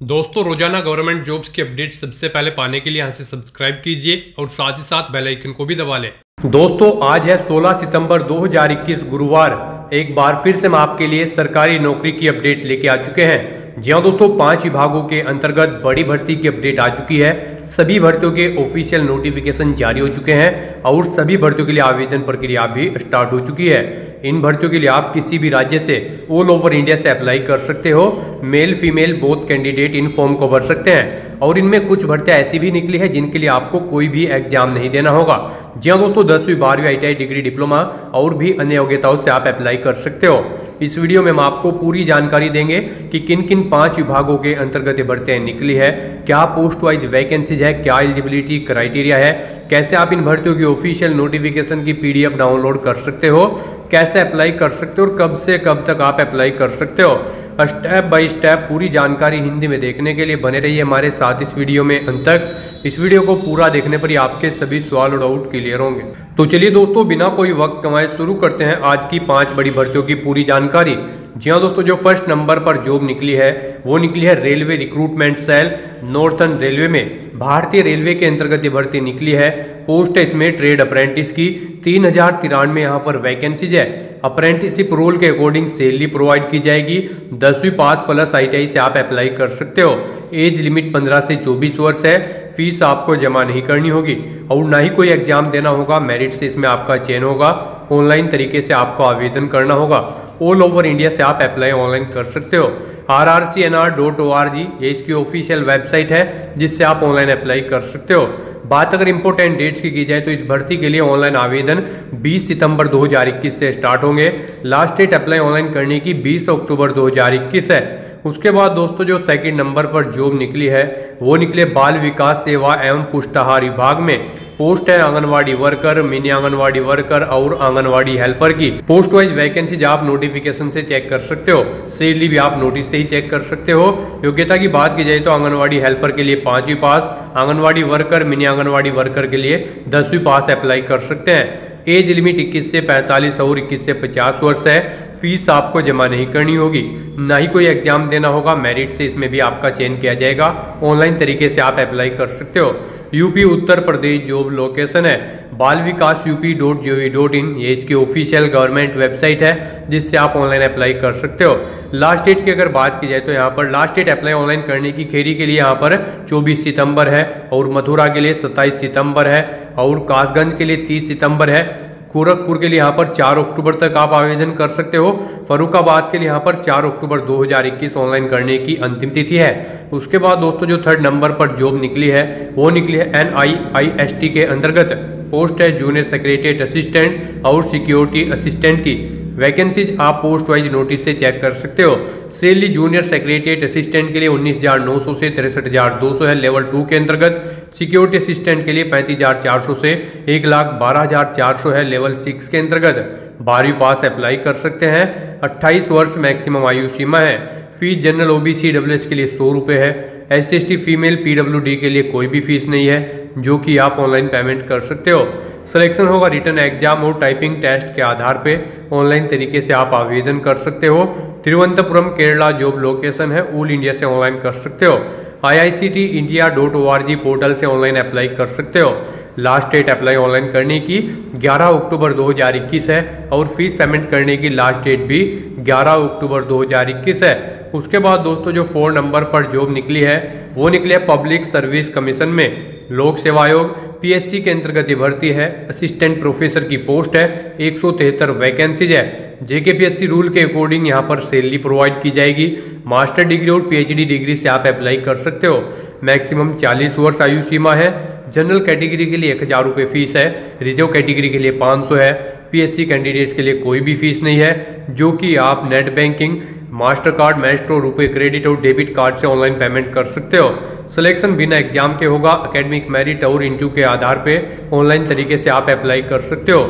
दोस्तों, रोज़ाना government jobs की अपडेट सबसे पहले पाने के लिए यहाँ से सब्सक्राइब कीजिए और साथ ही साथ बेल आइकन को भी दबा लें। दोस्तों, आज है 16 सितंबर 2021 गुरुवार। एक बार फिर से हम आपके लिए सरकारी नौकरी की अपडेट लेके आ चुके हैं। जी हाँ दोस्तों, पाँच विभागों के अंतर्गत बड़ी भर्ती की अपडेट आ चुकी है। सभी भर्तियों के ऑफिशियल नोटिफिकेशन जारी हो चुके हैं और सभी भर्तियों के लिए आवेदन प्रक्रिया भी स्टार्ट हो चुकी है। इन भर्तियों के लिए आप किसी भी राज्य से ऑल ओवर इंडिया से अप्लाई कर सकते हो। मेल फीमेल बोथ कैंडिडेट इन फॉर्म को भर सकते हैं। और इनमें कुछ भर्तियाँ ऐसी भी निकली है जिनके लिए आपको कोई भी एग्ज़ाम नहीं देना होगा। जी हाँ दोस्तों दसवीं बारहवीं आई डिग्री डिप्लोमा और भी अन्य योग्यताओं से आप अप्लाई कर सकते हो। इस वीडियो में हम आपको पूरी जानकारी देंगे कि किन किन पाँच विभागों के अंतर्गत भर्तियाँ निकली है, क्या पोस्ट वाइज वैकेंसीज है, क्या एलिजिबिलिटी क्राइटेरिया है, कैसे आप इन भर्तियों की ऑफिशियल नोटिफिकेशन की पीडीएफ डाउनलोड कर सकते हो, कैसे अप्लाई कर सकते हो और कब से कब तक आप अप्लाई कर सकते हो। स्टेप बाय स्टेप पूरी जानकारी हिंदी में देखने के लिए बने रहिए हमारे साथ इस वीडियो में। अंत तक इस वीडियो को पूरा देखने पर ही आपके सभी सवाल और डाउट क्लियर होंगे। तो चलिए दोस्तों, बिना कोई वक्त कमाए शुरू करते हैं आज की पाँच बड़ी भर्तियों की पूरी जानकारी। जी हाँ दोस्तों, जो फ़र्स्ट नंबर पर जॉब निकली है, वो निकली है railway recruitment cell northern railway में। भारतीय रेलवे के अंतर्गत ये भर्ती निकली है। पोस्ट है इसमें ट्रेड अप्रेंटिस की तीन हज़ार तिरानवे यहाँ पर वैकेंसीज है। अप्रेंटिसशिप रोल के अकॉर्डिंग सैलरी प्रोवाइड की जाएगी। दसवीं पास प्लस आई से आप अप्लाई कर सकते हो। एज लिमिट पंद्रह से चौबीस वर्ष है। फ़ीस आपको जमा नहीं करनी होगी। और ना ही कोई एग्ज़ाम देना होगा। मेरिट से इसमें आपका चयन होगा। ऑनलाइन तरीके से आपको आवेदन करना होगा। ऑल ओवर इंडिया से आप अप्लाई ऑनलाइन कर सकते हो। R R C N R dot O R G ये इसकी ऑफिशियल वेबसाइट है, जिससे आप ऑनलाइन अप्लाई कर सकते हो। बात अगर इंपॉर्टेंट डेट्स की की जाए तो इस भर्ती के लिए ऑनलाइन आवेदन 20 सितंबर 2021 से स्टार्ट होंगे। लास्ट डेट अप्लाई ऑनलाइन करने की 20 अक्टूबर 2021 है। उसके बाद दोस्तों जो सेकंड नंबर पर जॉब निकली है, वो निकले बाल विकास सेवा एवं पुष्टाहार विभाग में। पोस्ट है Anganwadi worker mini Anganwadi worker और आंगनवाड़ी हेल्पर की। पोस्ट वाइज वैकेंसी आप नोटिफिकेशन से चेक कर सकते हो सैलरी भी आप नोटिस से ही चेक कर सकते हो। योग्यता की बात की जाए तो आंगनवाड़ी हेल्पर के लिए पांचवी pass Anganwadi worker mini Anganwadi worker के लिए दसवीं पास अप्लाई कर सकते हैं। एज लिमिट 21 से 45 और 21 से 50 वर्ष है। फ़ीस आपको जमा नहीं करनी होगी। ना ही कोई एग्ज़ाम देना होगा, मेरिट से इसमें भी आपका चयन किया जाएगा। ऑनलाइन तरीके से आप अप्लाई कर सकते हो। UP, Uttar Pradesh job location है, Bal Vikas UP dot G V dot in, ये इसकी ऑफिशियल गवर्नमेंट वेबसाइट है, जिससे आप ऑनलाइन अप्लाई कर सकते हो। लास्ट डेट की अगर बात की जाए तो यहाँ पर लास्ट डेट अप्लाई ऑनलाइन करने की खेरी के लिए यहाँ पर 24 सितंबर है, और मथुरा के लिए 27 सितंबर है, और कासगंज के लिए 30 सितंबर है। गोरखपुर के लिए यहाँ पर 4 अक्टूबर तक आप आवेदन कर सकते हो। फरुखाबाद के लिए यहाँ पर 4 अक्टूबर 2021 ऑनलाइन करने की अंतिम तिथि है। उसके बाद दोस्तों जो थर्ड नंबर पर जॉब निकली है, वो निकली है N I I S T के अंतर्गत। पोस्ट है जूनियर सेक्रेटरीट असिस्टेंट और सिक्योरिटी असिस्टेंट की। वैकेंसीज आप पोस्ट वाइज नोटिस से चेक कर सकते हो। सेली जूनियर सेक्रेटरीट असिस्टेंट के लिए उन्नीस हज़ार नौ सौ से तिरसठ हज़ार दो सौ है लेवल टू के अंतर्गत। सिक्योरिटी असिस्टेंट के लिए पैंतीस हज़ार चार सौ से एक लाख बारह हज़ार चार सौ है लेवल सिक्स के अंतर्गत। बारहवीं पास अप्लाई कर सकते हैं। अट्ठाईस वर्ष मैक्सिमम आयु सीमा है। फ़ीस जनरल ओबीसी डब्ल्यू के लिए सौ रुपये है। एस फीमेल पीडब्ल्यूडी के लिए कोई भी फ़ीस नहीं है, जो कि आप ऑनलाइन पेमेंट कर सकते हो। सिलेक्शन होगा रिटर्न एग्ज़ाम और टाइपिंग टेस्ट के आधार पे ऑनलाइन तरीके से आप आवेदन कर सकते हो। तिरुवनंतपुरम, केरला जॉब लोकेशन है ऑल इंडिया से ऑनलाइन कर सकते हो। IICT India dot ORG portal से ऑनलाइन अप्लाई कर सकते हो। लास्ट डेट अप्लाई ऑनलाइन करने की 11 अक्टूबर 2021 है और फ़ीस पेमेंट करने की लास्ट डेट भी 11 अक्टूबर 2021 है। उसके बाद दोस्तों, जो फ़ोन नंबर पर जॉब निकली है, वो निकली है पब्लिक सर्विस कमीशन में। लोक सेवा आयोग पीएससी के अंतर्गत भर्ती है। असिस्टेंट प्रोफेसर की पोस्ट है। एक सौ तिहत्तर वैकेंसीज है। जेके जेकेपीएससी रूल के अकॉर्डिंग यहाँ पर सैलरी प्रोवाइड की जाएगी। मास्टर डिग्री और पीएचडी डिग्री से आप अप्लाई कर सकते हो। मैक्सिमम 40 वर्ष आयु सीमा है। जनरल कैटेगरी के लिए एक हज़ार रुपये फ़ीस है। रिज़र्व कैटेगरी के लिए 500 है। पीएससी कैंडिडेट्स के लिए कोई भी फ़ीस नहीं है। जो कि आप net banking master card Maestro RuPay credit और डेबिट कार्ड से ऑनलाइन पेमेंट कर सकते हो। सिलेक्शन बिना एग्ज़ाम के होगा। अकेडमिक मेरिट और इंटरव्यू के आधार पे ऑनलाइन तरीके से आप अप्लाई कर सकते हो।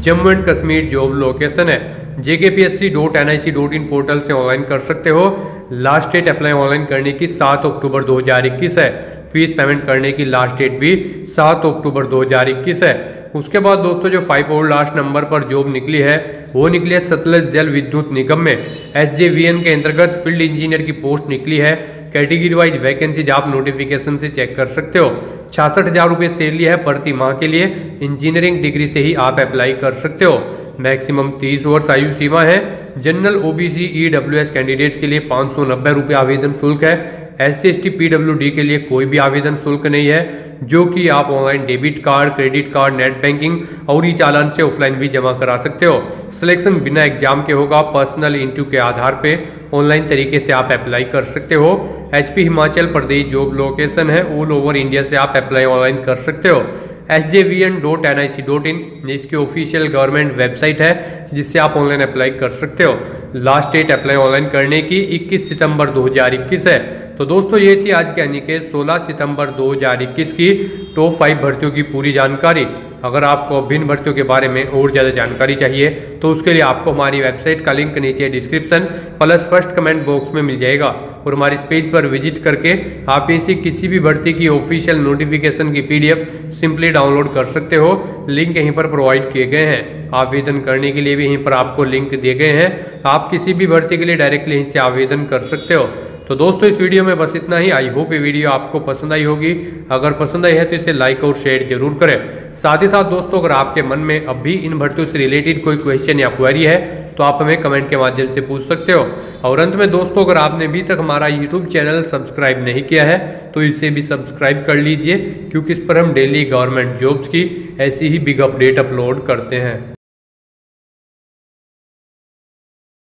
Jammu and Kashmir job location है। J dot N I C dot in portal से ऑनलाइन कर सकते हो। लास्ट डेट अप्लाई ऑनलाइन करने की सात अक्टूबर दो हज़ार इक्कीस है। फ़ीस पेमेंट करने की लास्ट डेट भी सात अक्टूबर दो हज़ार इक्कीस है। उसके बाद दोस्तों जो फाइव और लास्ट नंबर पर जॉब निकली है, वो निकली है सतलज जल विद्युत निगम में। एसजेवीएन के अंतर्गत फ़ील्ड इंजीनियर की पोस्ट निकली है। कैटेगरी वाइज वैकेंसीज आप नोटिफिकेशन से चेक कर सकते हो। छियासठ हज़ार रुपये सैलरी है प्रति माह के लिए। इंजीनियरिंग डिग्री से ही आप अप्लाई कर सकते हो। मैक्सिमम तीस वर्ष आयु सीमा है। जनरल ओबीसी ईडब्ल्यूएस कैंडिडेट्स के लिए पाँच सौ नब्बे रुपये आवेदन शुल्क है। S C S T P W D के लिए कोई भी आवेदन शुल्क नहीं है, जो कि आप online debit card, credit card, net banking और ई चालान से ऑफलाइन भी जमा करा सकते हो। सिलेक्शन बिना एग्ज़ाम के होगा, पर्सनल इंटरव्यू के आधार पे ऑनलाइन तरीके से आप अप्लाई कर सकते हो। HP Himachal Pradesh job location है, ऑल ओवर इंडिया से आप अप्लाई ऑनलाइन कर सकते हो। S J V N dot N I C dot in इसकी ऑफिशियल गवर्नमेंट वेबसाइट है, जिससे आप ऑनलाइन अप्लाई कर सकते हो। लास्ट डेट अप्लाई ऑनलाइन करने की 21 सितंबर 2021 है। तो दोस्तों, ये थी आज के यानी के 16 सितंबर 2021 की टॉप फाइव भर्तियों की पूरी जानकारी। अगर आपको भिन्न भर्तियों के बारे में और ज़्यादा जानकारी चाहिए तो उसके लिए आपको हमारी वेबसाइट का लिंक नीचे description plus first comment box में मिल जाएगा और हमारे इस पेज पर विज़िट करके आप इनसे किसी भी भर्ती की ऑफिशियल नोटिफिकेशन की पीडीएफ सिंपली डाउनलोड कर सकते हो। लिंक यहीं पर प्रोवाइड किए गए हैं। आवेदन करने के लिए भी यहीं पर आपको लिंक दिए गए हैं। आप किसी भी भर्ती के लिए डायरेक्टली यहीं से आवेदन कर सकते हो। तो दोस्तों, इस वीडियो में बस इतना ही। आई होप ये वीडियो आपको पसंद आई होगी। अगर पसंद आई है तो इसे लाइक और शेयर ज़रूर करें। साथ ही साथ दोस्तों, अगर आपके मन में अब भी इन भर्तियों से रिलेटेड कोई क्वेश्चन या क्वेरी है तो आप हमें कमेंट के माध्यम से पूछ सकते हो। और अंत में दोस्तों, अगर आपने अभी तक हमारा यूट्यूब चैनल सब्सक्राइब नहीं किया है तो इसे भी सब्सक्राइब कर लीजिए, क्योंकि इस पर हम डेली गवर्नमेंट जॉब्स की ऐसी ही बिग अपडेट अपलोड करते हैं।